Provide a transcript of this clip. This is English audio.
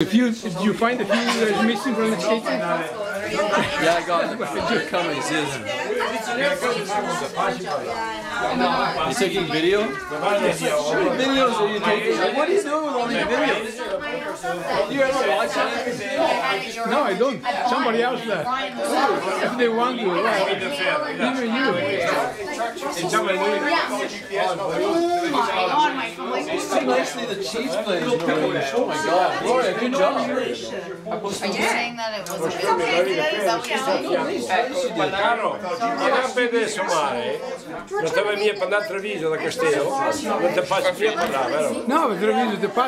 If you did you find a few uh, missing from the skating? Yeah, I got them. They're coming, see them. You taking video? What videos are you taking? What are you doing with all these videos? You ever watch anything? No, I don't. Somebody else does. If they want to, well, even you. See nicely the Chiefs played. Oh my God, Gloria, good job. Are you saying that it was a good Is that what you're saying? Caro, non vede somare, non te vai mica per andare a Treviso da Castello, non ti faccio mica parlare, vero? No, but Treviso, the past